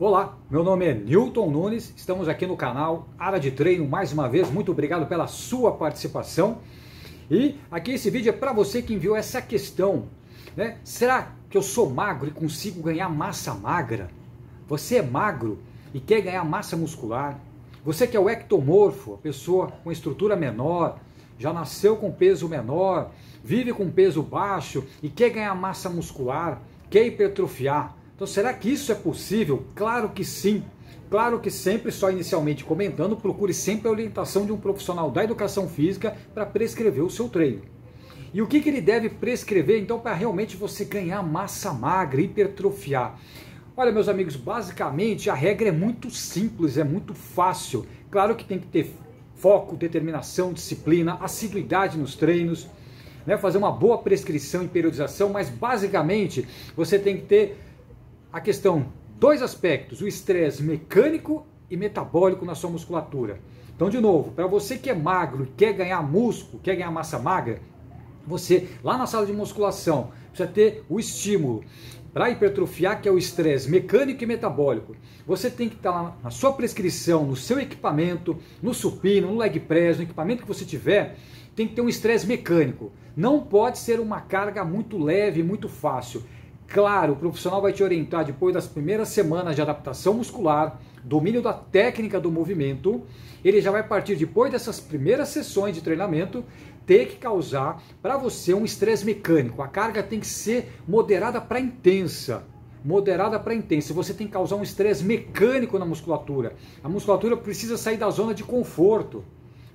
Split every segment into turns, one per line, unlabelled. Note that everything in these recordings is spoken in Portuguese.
Olá, meu nome é Newton Nunes, estamos aqui no canal Área de Treino mais uma vez, muito obrigado pela sua participação. E aqui esse vídeo é para você que enviou essa questão, né? Será que eu sou magro e consigo ganhar massa magra? Você é magro e quer ganhar massa muscular? Você que é o ectomorfo, a pessoa com estrutura menor, já nasceu com peso menor, vive com peso baixo e quer ganhar massa muscular, quer hipertrofiar? Então, será que isso é possível? Claro que sim. Claro que sempre, só inicialmente comentando, procure sempre a orientação de um profissional da educação física para prescrever o seu treino. E o que, que ele deve prescrever, então, para realmente você ganhar massa magra, hipertrofiar? Olha, meus amigos, basicamente a regra é muito simples, é muito fácil. Claro que tem que ter foco, determinação, disciplina, assiduidade nos treinos, né? fazer uma boa prescrição e periodização, mas basicamente você tem que ter a questão, dois aspectos, o estresse mecânico e metabólico na sua musculatura. Então, de novo, para você que é magro e quer ganhar músculo, quer ganhar massa magra, você lá na sala de musculação precisa ter o estímulo para hipertrofiar, que é o estresse mecânico e metabólico. Você tem que estar lá na sua prescrição, no seu equipamento, no supino, no leg press, no equipamento que você tiver, tem que ter um estresse mecânico. Não pode ser uma carga muito leve, muito fácil. Claro, o profissional vai te orientar depois das primeiras semanas de adaptação muscular, domínio da técnica do movimento. Ele já vai partir depois dessas primeiras sessões de treinamento ter que causar para você um estresse mecânico. A carga tem que ser moderada para intensa. Moderada para intensa. Você tem que causar um estresse mecânico na musculatura. A musculatura precisa sair da zona de conforto.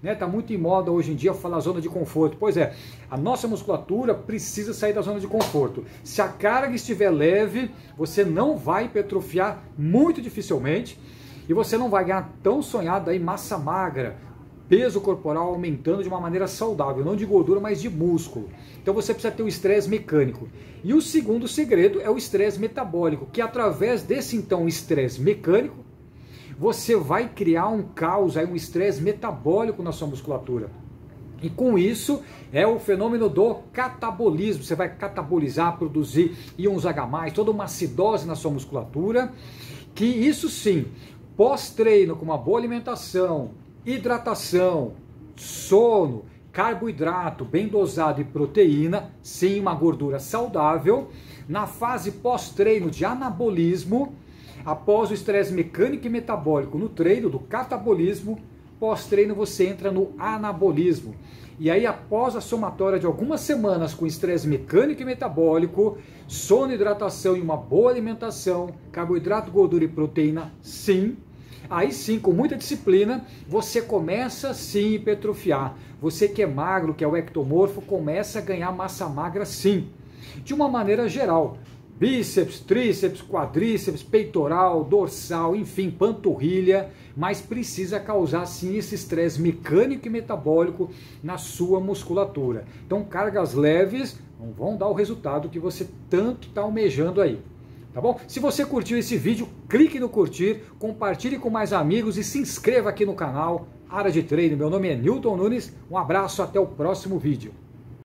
Né? Tá muito em moda hoje em dia falar zona de conforto. Pois é, a nossa musculatura precisa sair da zona de conforto. Se a carga estiver leve, você não vai hipertrofiar muito dificilmente e você não vai ganhar tão sonhado aí massa magra, peso corporal aumentando de uma maneira saudável, não de gordura, mas de músculo. Então você precisa ter o estresse mecânico. E o segundo segredo é o estresse metabólico, que através desse então estresse mecânico, você vai criar um caos, aí, um estresse metabólico na sua musculatura. E com isso é o fenômeno do catabolismo. Você vai catabolizar, produzir íons H+, toda uma acidose na sua musculatura, que isso sim, pós-treino, com uma boa alimentação, hidratação, sono, carboidrato bem dosado e proteína, sim, uma gordura saudável, na fase pós-treino de anabolismo, Após o estresse mecânico e metabólico no treino, do catabolismo, pós-treino você entra no anabolismo. E aí, após a somatória de algumas semanas com estresse mecânico e metabólico, sono, hidratação e uma boa alimentação, carboidrato, gordura e proteína, sim. Aí sim, com muita disciplina, você começa sim a hipertrofiar. Você que é magro, que é o ectomorfo, começa a ganhar massa magra sim. De uma maneira geral, bíceps, tríceps, quadríceps, peitoral, dorsal, enfim, panturrilha, mas precisa causar sim esse estresse mecânico e metabólico na sua musculatura. Então, cargas leves não vão dar o resultado que você tanto está almejando aí. Tá bom? Se você curtiu esse vídeo, clique no curtir, compartilhe com mais amigos e se inscreva aqui no canal Área de Treino. Meu nome é Newton Nunes. Um abraço, até o próximo vídeo.